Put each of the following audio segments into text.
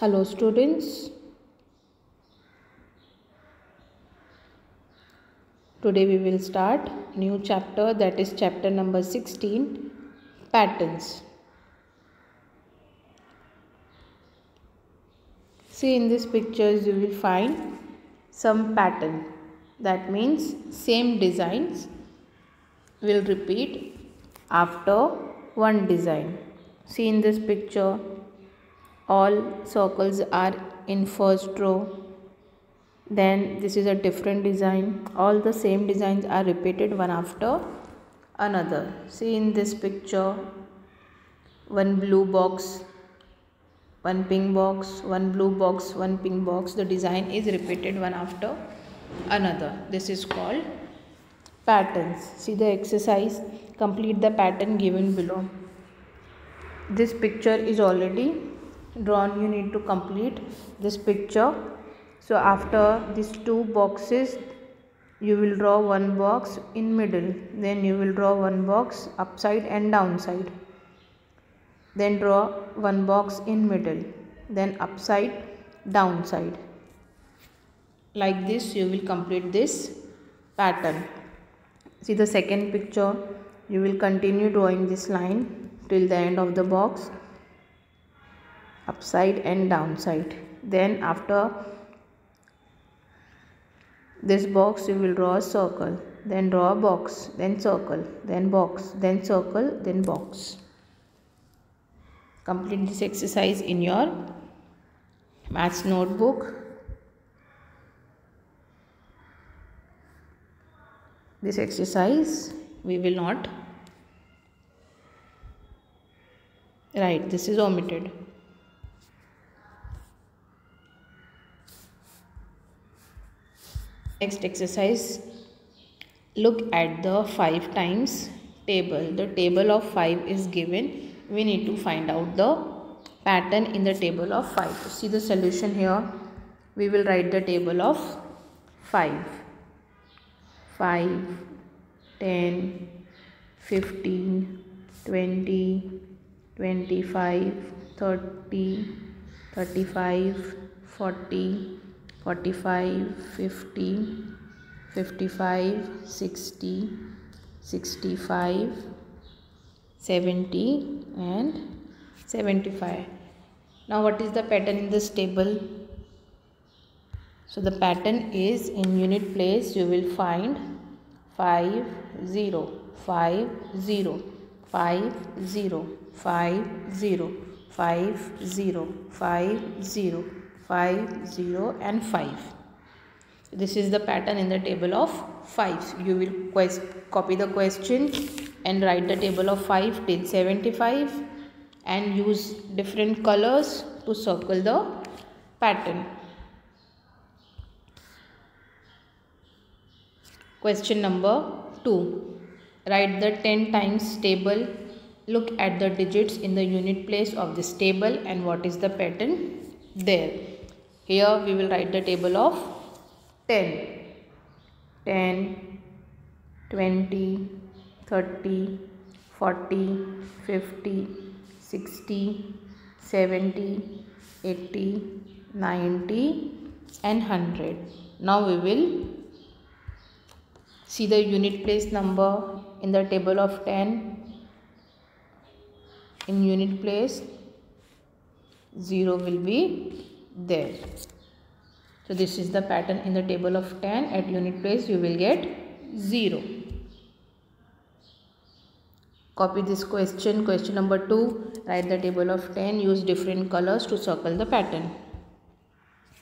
Hello students. Today we will start new chapter that is chapter number 16 patterns. See in these pictures you will find some pattern that means same designs will repeat after one design. See in this picture all circles are in first row. Then this is a different design. All the same designs are repeated one after another. See in this picture one blue box one pink box one blue box one pink box. The design is repeated one after another. This is called patterns. See the exercise? Complete the pattern given below. This picture is already drawn you need to complete this picture. So after these two boxes you will draw one box in middle. Then you will draw one box upside and downside. Then draw one box in middle. Then upside downside. Like this you will complete this pattern. See the second picture? You will continue drawing this line till the end of the box upside and downside. Then after this box you will draw a circle. Then draw a box then circle. Then box then circle then box. Complete this exercise in your maths notebook. This exercise we will not write. This is omitted Next exercise look at the 5 times table. The table of 5 is given. We need to find out the pattern in the table of 5. See the solution here. We will write the table of 5. 5, 10, 15, 20, 25, 30, 35, 40, 45 50 55 60 65 70 and 75 now what is the pattern in this table? So the pattern is in unit place you will find 5 0 5 0 5 0 5 0 5 0 5 0 5 0 and 5 this is the pattern in the table of 5 you will copy the question and write the table of 5 till 75 and use different colors to circle the pattern. Question number 2 write the 10 times table. Look at the digits in the unit place of this table and what is the pattern there here we will write the table of 10. 10, 20, 30, 40, 50, 60, 70, 80, 90 and 100. Now we will see the unit place number in the table of 10. In unit place 0 will be there. So this is the pattern in the table of 10 at unit place you will get 0. Copy this question, question number 2, write the table of 10, use different colors to circle the pattern.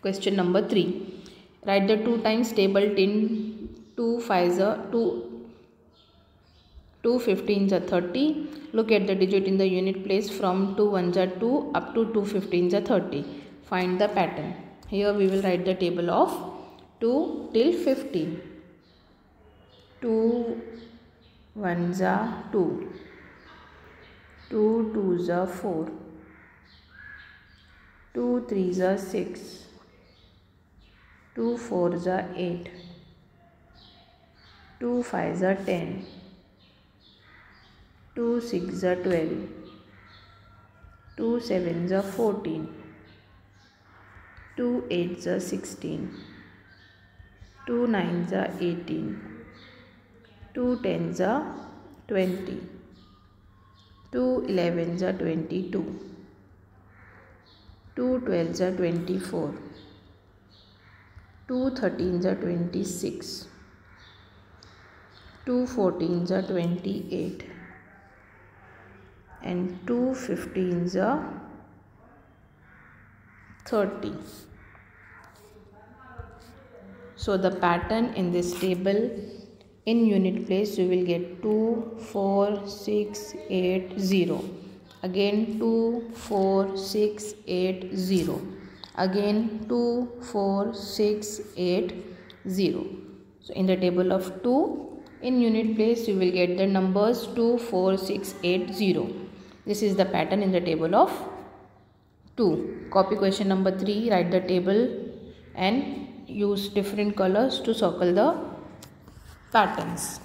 Question number 3, write the 2 times table 10, 2 5 2 2 15s are 30. Look at the digit in the unit place. From 2 1s are 2 up to 2 15s are 30 find the pattern. Here we will write the table of 2 till 15 2 ones are 2 2 twos are 4 2 threes are 6 2 fours are 8 2 fives are 10 2 six are 12 2 sevens are 14 2 8s are 16 2 9s are 18 2 10s are 20 2 11s are 22 2 12s are 24 2 13s are 26 2 14s are 28 and 2 15s are 30 so the pattern in this table in unit place you will get 2 4 6 8 0 again 2 4 6 8 0 again 2 4 6 8 0 so in the table of 2 in unit place you will get the numbers 2 4 6 8 0 this is the pattern in the table of 2 copy question number 3 write the table and use different colors to circle the patterns